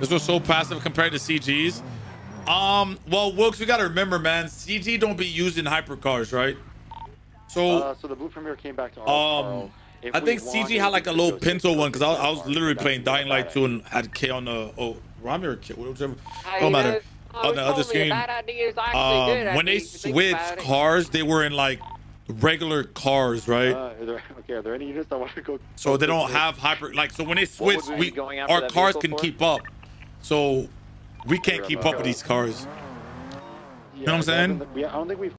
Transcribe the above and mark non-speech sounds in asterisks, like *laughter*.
This was so passive compared to CGs. Um, well, Wilkes, we gotta remember, man, CG don't be used in hypercars, right? So, Uh, so the boot premiere came back to our um, I think CG had like a little Pinto one because I, was- I was literally That's playing Dying Light 2 and had K on the oh Ramee or K, whichever. Hey, Don't matter. On the other only a screen, bad idea, it's actually good Um, when they idea if you think switched cars, they were in like regular cars, right? Uh, are there, *laughs* okay, are there any units that want to go? So they don't have hyper like so when they switch, we we going our cars can for? keep up. So we can't keep up with these cars. You know what I'm saying? I don't think we've